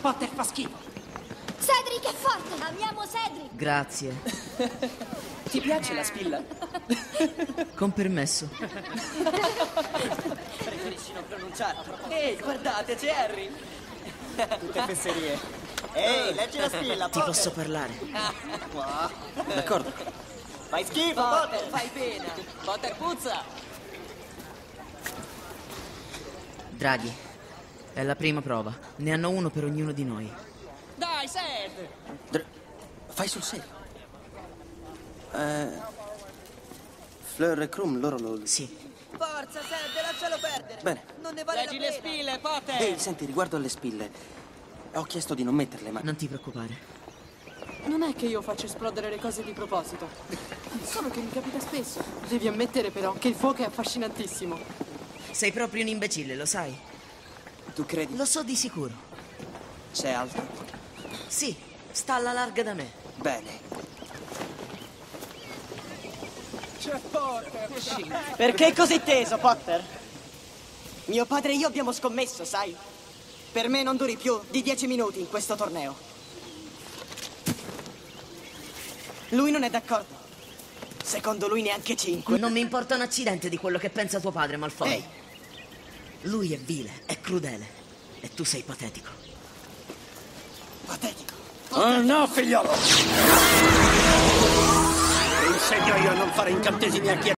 Potter fa schifo. Cedric è forte! Amiamo Cedric! Grazie. Ti piace la spilla? Con permesso. Preferisci non pronunciarlo. Ehi, guardate, c'è Harry. Tutte fesserie. Ehi, leggi la spilla, Ti Potter. posso parlare? D'accordo. Fai schifo, Potter, Potter. fai pena. Potter puzza. Draghi, è la prima prova. Ne hanno uno per ognuno di noi. Dai, Seth. Dr- fai sul serio. Eh, Fleur e Krum, loro lo... Sì. Forza, Seth, lascialo perdere. Bene. Non ne vale Leggi la le spille, Potter. Ehi, senti, riguardo alle spille. Ho chiesto di non metterle, ma... Non ti preoccupare. Non è che io faccio esplodere le cose di proposito. Solo che mi capita spesso. Devi ammettere però che il fuoco è affascinantissimo. Sei proprio un imbecille, lo sai? Tu credi? Lo so di sicuro. C'è altro? Sì, sta alla larga da me. Bene. Perché così teso, Potter? Mio padre e io abbiamo scommesso, sai? Per me non duri più di dieci minuti in questo torneo. Lui non è d'accordo. Secondo lui neanche cinque. Non mi importa un accidente di quello che pensa tuo padre, Malfoy. Ehi. Lui è vile, è crudele. E tu sei patetico. Patetico. Oh no, figliolo! Ti insegno io a non fare incantesimi a chi è